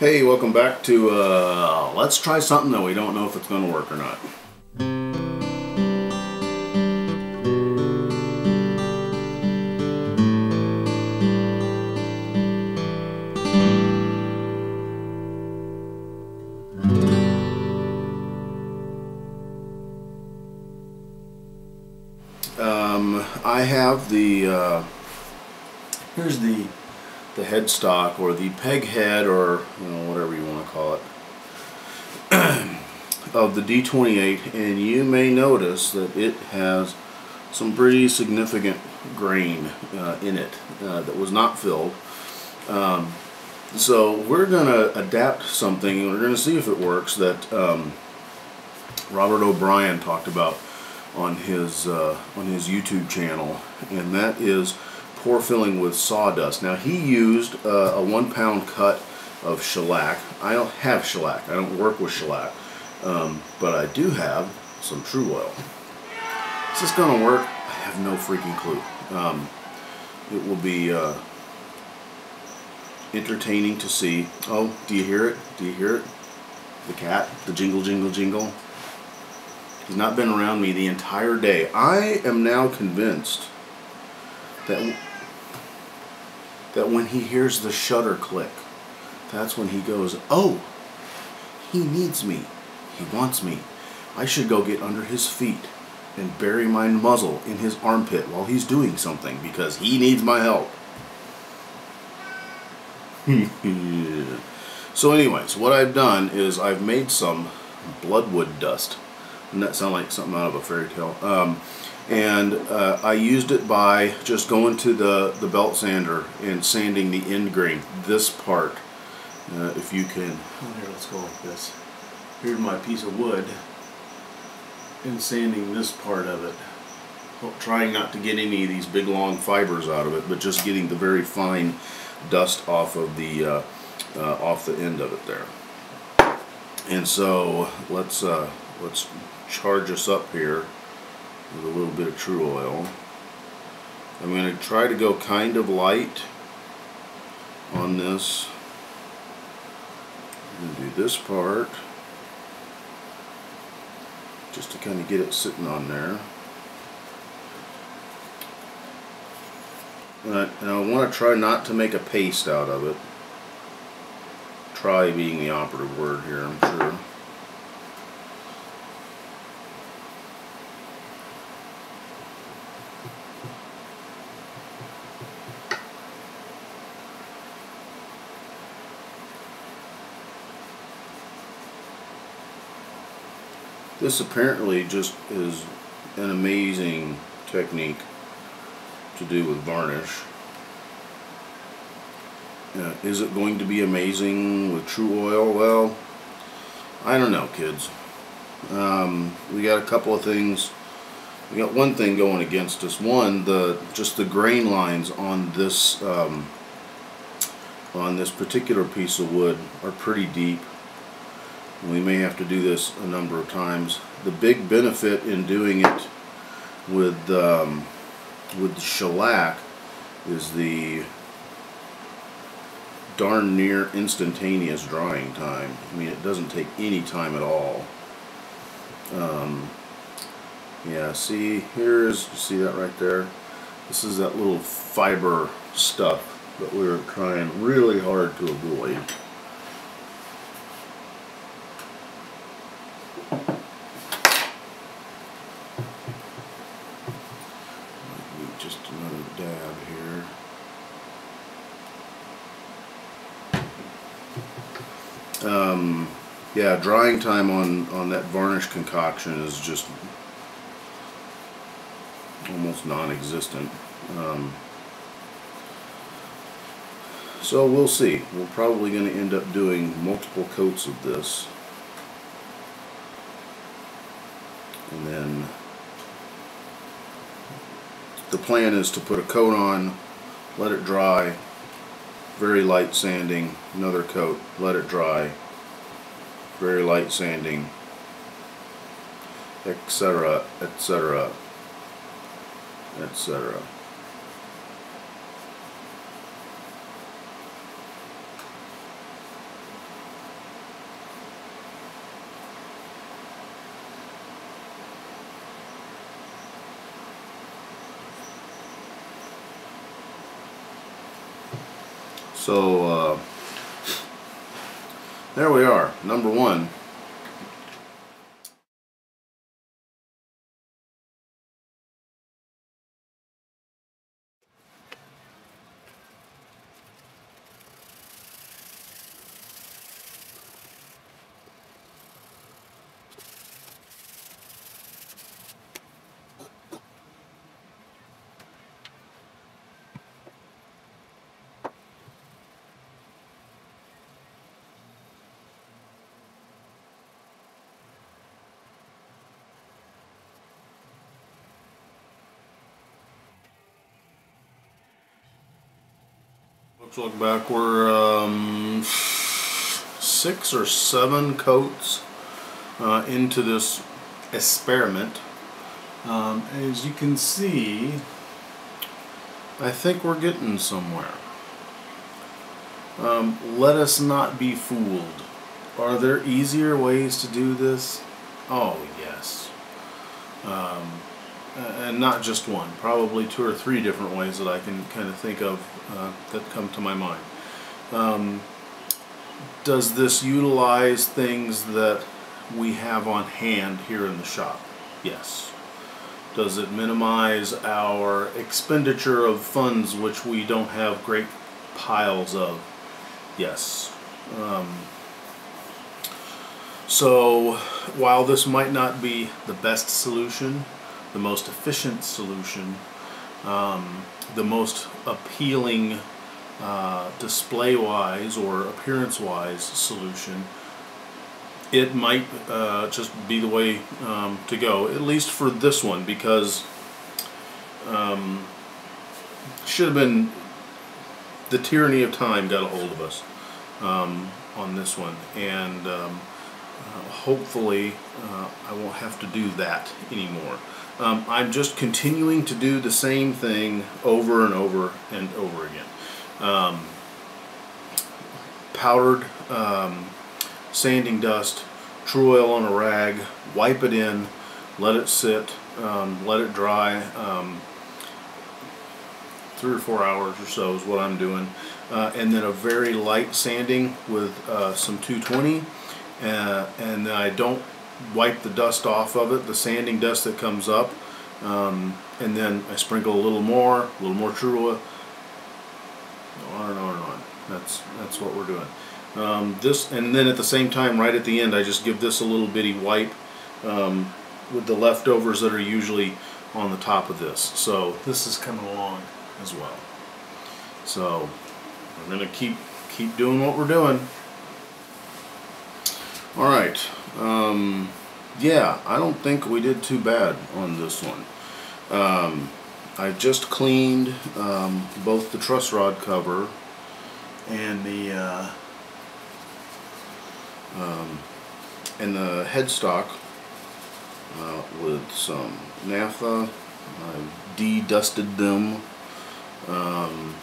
Hey, welcome back to uh, Let's Try Something that we don't know if it's going to work or not. Um, I have the, uh, here's the the headstock or the peg head or you know whatever you want to call it of the D28 and you may notice that it has some pretty significant grain uh, in it uh, that was not filled. Um, so we're gonna adapt something and we're gonna see if it works that um, Robert O'Brien talked about on his uh, on his YouTube channel and that is pore filling with sawdust. Now he used uh, a one pound cut of shellac. I don't have shellac. I don't work with shellac. Um, but I do have some Tru-Oil. Is this going to work? I have no freaking clue. Um, it will be uh, entertaining to see. Oh, do you hear it? Do you hear it? The cat? The jingle, jingle, jingle? He's not been around me the entire day. I am now convinced that that when he hears the shutter click, that's when he goes, Oh, he needs me. He wants me. I should go get under his feet and bury my muzzle in his armpit while he's doing something because he needs my help. so, anyways, what I've done is I've made some bloodwood dust. Doesn't that sound like something out of a fairy tale? Um, and uh, I used it by just going to the, the belt sander and sanding the end grain, this part. Uh, if you can, here, let's go like this. Here's my piece of wood and sanding this part of it. Well, trying not to get any of these big long fibers out of it, but just getting the very fine dust off of the uh, uh off the end of it there. And so let's uh, let's charge us up here with a little bit of Tru-Oil. I'm going to try to go kind of light on this. I'm going to do this part just to kind of get it sitting on there. And I, and I want to try not to make a paste out of it. Try being the operative word here, I'm sure. This apparently just is an amazing technique to do with varnish. Uh, is it going to be amazing with Tru-Oil? Well, I don't know, kids. Um, we got a couple of things. We got one thing going against us. One, the just the grain lines on this um, on this particular piece of wood are pretty deep. We may have to do this a number of times. The big benefit in doing it with um, with shellac is the darn near instantaneous drying time. I mean, it doesn't take any time at all. Um, yeah, see, here's, see that right there? This is that little fiber stuff that we are trying really hard to avoid. just another dab here. Um, yeah, drying time on, on that varnish concoction is just almost non-existent. Um, so we'll see. We're probably going to end up doing multiple coats of this. And then the plan is to put a coat on, let it dry, very light sanding, another coat, let it dry, very light sanding, etc., etc., etc. So uh, there we are, number one. Let's look back. We're um, six or seven coats uh, into this experiment. Um, as you can see, I think we're getting somewhere. Um, let us not be fooled. Are there easier ways to do this? Oh, yes. Um, and not just one, probably two or three different ways that I can kind of think of uh, that come to my mind. Um, does this utilize things that we have on hand here in the shop? Yes. Does it minimize our expenditure of funds which we don't have great piles of? Yes. Um, so while this might not be the best solution, the most efficient solution, um, the most appealing uh, display-wise or appearance-wise solution, it might uh, just be the way um, to go, at least for this one, because um, should have been the tyranny of time got a hold of us um, on this one, and um, uh, hopefully uh, I won't have to do that anymore. Um, I'm just continuing to do the same thing over and over and over again. Um, powdered um, sanding dust, Tru-Oil on a rag, wipe it in, let it sit, um, let it dry. Um, three or four hours or so is what I'm doing. Uh, and then a very light sanding with uh, some 220. Uh, and I don't wipe the dust off of it, the sanding dust that comes up, um, and then I sprinkle a little more, a little more oil, on and on and on. That's that's what we're doing. Um, this and then at the same time, right at the end, I just give this a little bitty wipe um, with the leftovers that are usually on the top of this. So this is coming along as well. So we're gonna keep keep doing what we're doing. All right. Um, yeah, I don't think we did too bad on this one. Um, I just cleaned um, both the truss rod cover and the uh, um, and the headstock uh, with some naphtha. I de-dusted them, um,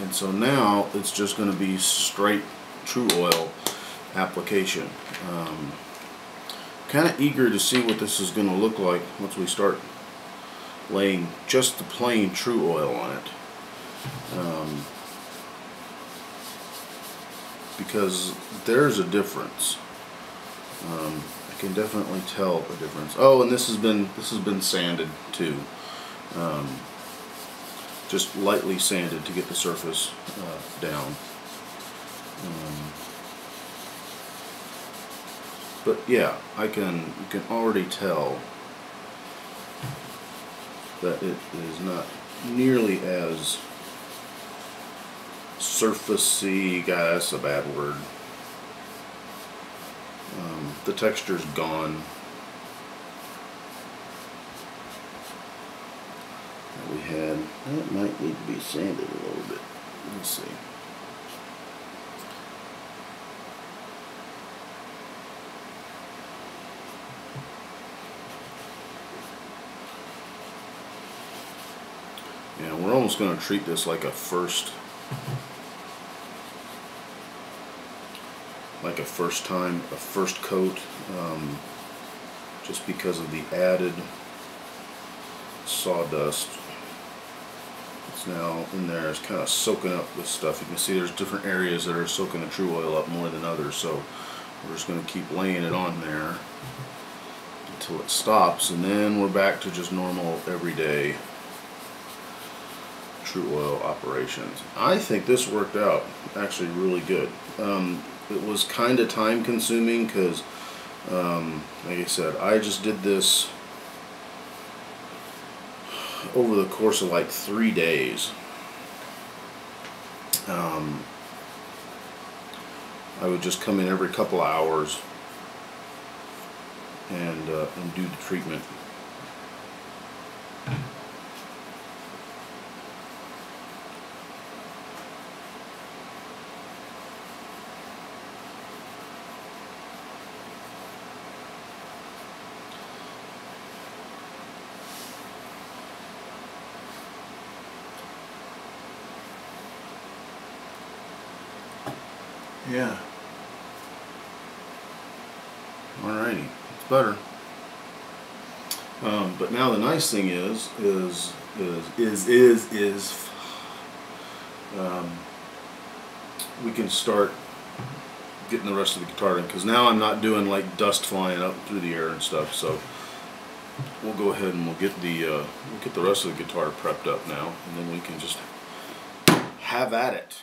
and so now it's just going to be straight Tru-Oil application. Um, kind of eager to see what this is going to look like once we start laying just the plain Tru-Oil on it. Um, because there's a difference. Um, I can definitely tell a difference. Oh, and this has been this has been sanded too. Um, just lightly sanded to get the surface uh, down. Um, but yeah, I can you can already tell that it is not nearly as surfacey, God, that's a bad word. Um, the texture's gone. That we had, that might need to be sanded a little bit. Let's see. Yeah, we're almost going to treat this like a first, like a first time, a first coat, um, just because of the added sawdust. It's now in there. It's kind of soaking up with stuff. You can see there's different areas that are soaking the Tru-Oil up more than others. So we're just going to keep laying it on there until it stops, and then we're back to just normal everyday Tru-Oil operations. I think this worked out actually really good. Um, it was kind of time consuming because, um, like I said, I just did this over the course of like three days. Um, I would just come in every couple hours and uh, and do the treatment. Yeah. Alrighty, it's better. Um, but now the nice thing is, is, is, is, is, is, um, we can start getting the rest of the guitar in because now I'm not doing like dust flying up through the air and stuff. So we'll go ahead and we'll get the uh, we'll get the rest of the guitar prepped up now, and then we can just have at it.